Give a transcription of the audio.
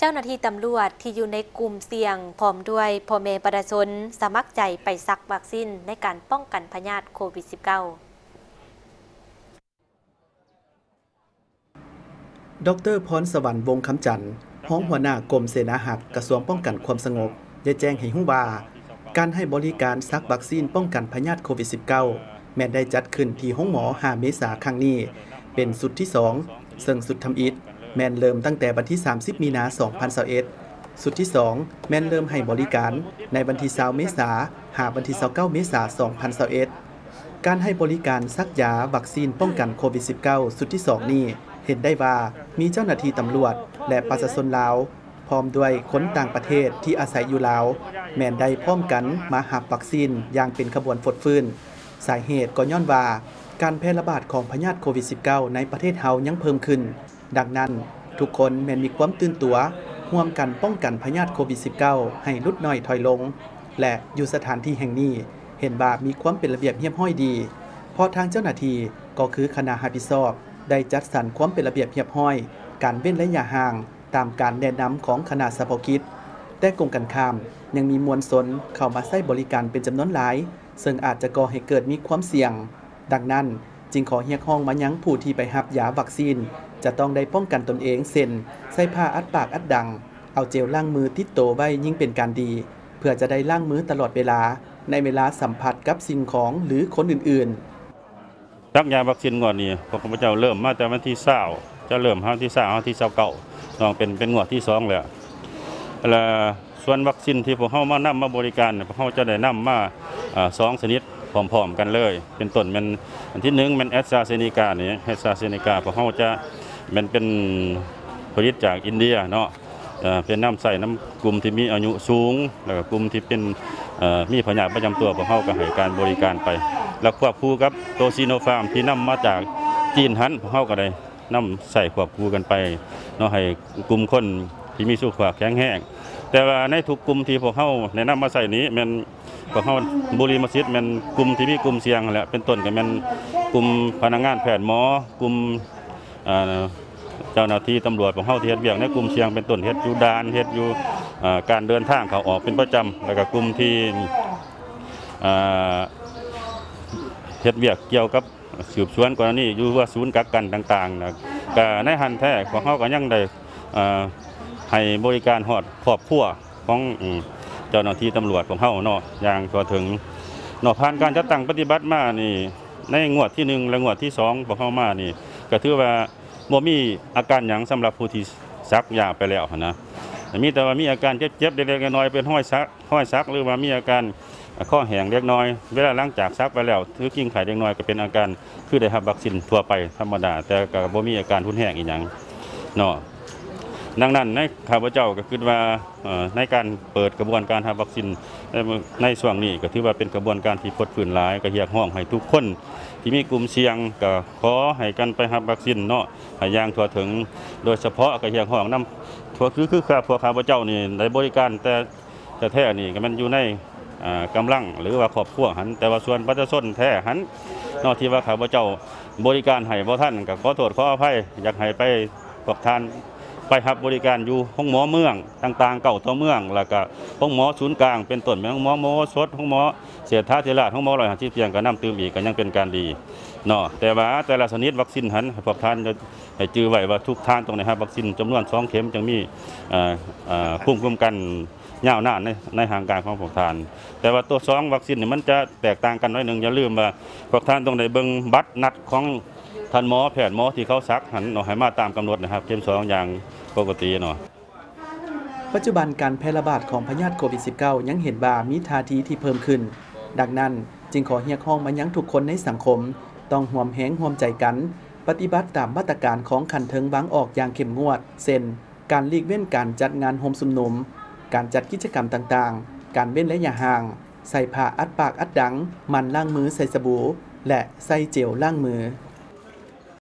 เจ้าหน้าที่ตำรวจที่อยู่ในกลุ่มเสี่ยง พร้อมด้วยพ่อแม่ประชาชนสมัครใจไปซักวัคซีนในการป้องกันพยาธิโควิด -19 ดรพรสวรรค์วงคำจันทร์ห้องหัวหน้ากรมเสนาหักกระทรวงป้องกันความสงบได้แจ้งให้ฮู้ว่า การให้บริการซักวัคซีนป้องกันพยาธิโควิด -19 แม้ได้จัดขึ้นที่ห้องหมอ 5 เมษาครั้งนี้ เป็นสุดที่ 2 ซึ่งสุดทำอิฐ แมนเริ่มตั้งแต่วันที่ 30 มีนา2021สุดที่ 2 แมนเริ่มให้บริการ ในวันที่20เมษาหาวันที่29เมษา2021การให้บริการซักยาวัคซีนป้องกันโควิด -19 สุดที่ 2 นี้ เห็นได้ว่ามีเจ้าหน้าที่ตำรวจ และประชาชนลาว พร้อมด้วยคนต่างประเทศที่อาศัยอยู่ลาว แมนได้พร้อมกันมาหับวัคซีนอย่างเป็นขบวนฟดฟื้นสาเหตุก็ย้อนว่าการแพร่ระบาดของพยาธิโควิด -19 ในประเทศเฮายังเพิ่มขึ้น ดังนั้น ทุกคนแม่นมีความตื่นตัวร่วมกันป้องกันพยาธิโควิด -19 ให้ลดน้อยถอยลง และอยู่สถานที่แห่งนี้ เห็นว่ามีความเป็นระเบียบเรียบร้อยดี เพราะทางเจ้าหน้าที่ก็คือคณะรับผิดชอบ ได้จัดสรรความเป็นระเบียบเรียบร้อย การเว้นระยะห่าง ตามการแนะนำของคณะเฉพาะกิจแต่กรมกันข้ามยังมีมวลชนเข้ามาใช้บริการเป็นจำนวนหลาย ซึ่งอาจจะก่อให้เกิดมีความเสี่ยง ดังนั้นจึงขอเรียกร้องมายังผู้ที่ไปรับยาวัคซีน จะต้องได้ป้องกันตนเองเช่นใส่ผ้าอัดปากอัดดัง เอาเจลล้างมือติดตัวไว้ยิ่งเป็นการดี เพื่อจะได้ล้างมือตลอดเวลา ในเวลาสัมผัสกับสิ่งของหรือคนอื่นๆรักยาวัคซีนงวดนี้พวกข้าพเจ้าเริ่มมาแต่วันที่20จะเริ่มวันที่20วันที่29น้องเป็นเป็นงวดที่สองแล้วแล้วส่วนวัคซีนที่พวกเฮามานํมาบริการพวกเฮาจะได้นํมาอ่าสองชนิดพร้อมๆกันเลย เป็นต้นมันอันที่หนึ่งมันแอสตราเซเนกานี่แอสตราเซเนกาพวกเฮาจะ มันเป็นผลิตจากอินเดียเนาะเป็นน้ำใส่น้ำกลุ่มที่มีอายุสูง แล้วก็กลุ่มที่เป็นมีพยาธิประจำตัวพวกเฮาก็ให้การบริการไป แล้วควบคู่กับโตซิโนฟาร์มที่นำมาจากจีนหันพวกเฮาก็ได้นำใส่ควบคู่กันไปเนาะให้กลุ่มคนที่มีสุขภาพแข็งแรงแต่ว่าในทุกกลุ่มที่พวกเฮาแนะนำมาใส่นี้ม่นพวกเฮาบุรีมัสยิดม่นกลุ่มที่มีกลุ่มเสี่ยงแหละเป็นต้นก็แม่นกลุ่มพนักงานแพทย์หมอกลุ่ม เจ้าหน้าที่ตำรวจของเฮาที่เฮ็ดเวียกในกลุ่มเสี่ยงเป็นต้นเฮ็ดอยู่ดานเฮ็ดอยู่การเดินทางเขาออกเป็นประจำแล้วก็กลุ่มที่เฮ็ดเวียกเกี่ยวกับสืบสวนกรณีอยู่ว่าศูนย์กักกันต่างๆนะก็ในหันแท้ของเฮาก็ยังได้ให้บริการฮอดครอบครัวของเจ้าหน้าที่ตำรวจของเฮาเนาะอย่างทั่วถึงเนาะผ่านการจัดตั้งปฏิบัติมานี่ในงวดที่หนึ่งและงวดที่สองของเฮามานี่ก็ถือว่า บ่มีอาการหยังสำหรับผู้ที่ซักยาไปแล้วนะมีแต่ว่ามีอาการเจ็บๆเล็กๆน้อยๆเป็นห้อยซักห้อยซักหรือว่ามีอาการข้อแห้งเล็กน้อย เวลาล้างจากซักไปแล้วถือกิ้งไข่เล็กน้อยก็เป็นอาการคือได้รับวัคซีนทั่วไปธรรมดา แต่ก็บ่มีอาการทุนแห้งอีหยังเนาะ ดังนั้นในข้าพเจ้าก็คิดว่าในการเปิดกระบวนการรับวัคซีนในในช่วงนี้ก็ถือว่าเป็นกระบวนการที่พดฝืนหลายก็เรียกร้องให้ทุกคน ที่มีกลุ่มเสี่ยงก็ขอให้กันไปรับวัคซีนเนาะให้ย่างทั่วถึง โดยเฉพาะก็เรียกร้องนํทั่วคือคือข้าพวกข้าพเจ้านี่ได้บริการแต่แต่แท้นี่ก็มันอยู่ในอ่ากำลังหรือว่าครอบครัวหัน แต่ว่าส่วนประชาชนแท้หันนอกที่ว่าข้าพเจ้าบริการให้บ่ท่านก็ขอโทษขออภัยอยากให้ไปพวกท่าน ไปรับบริการอยู่ห้องหมอเมืองต่างๆ เก่าตัวเมือง แล้วก็ห้องหมอศูนย์กลางเป็นต้นแม่ห้องหมอโมสดห้องหมอเสียท่าเทราห้องหมอร้อยห้าสิบเตียงก็นํตื่มอีกก็ยังเป็นการดีเนาะแต่ว่าแต่ละชนิดวัคซีนหันให้พวกท่านให้จื้อไว้ว่าทุกท่านตรงไหนครับวัคซีนจำนวนสองเข็มจึงมีเอ่อเอ่อภูมิคุ้มกันยาวนานในในห่างการของพวกทาน แต่ว่าตัวสองวัคซีนเนี่ยมันจะแตกต่างกันน้อยหนึ่งอย่าลืมว่าพวกท่านต้องได้เบิ่งบัตรนัดของ ท่านหมอแพทย์หมอที่เขาซักหันเนาะให้มาตามกำหนดนะครับเข็มสองอย่างปกติเนาะปัจจุบันการแพร่ระบาดของพยาธิโควิด -19 ยังเห็นว่ามีท่าทีที่เพิ่มขึ้น ดังนั้นจึงขอเรียกร้องมายังทุกคนในสังคม ต้องห่วมแหงห่วมใจกัน ปฏิบัติตามมาตรการของขันเทิงบางออกอย่างเข้มงวดเช่นการหลีกเว้นการจัดงานโฮมสุมนุม การจัดกิจกรรมต่างๆ การเว้นระยะห่าง ใส่ผ้าอัดปากอัดดัง มันล้างมือใส่สบู่และใส่เจลล้างมือ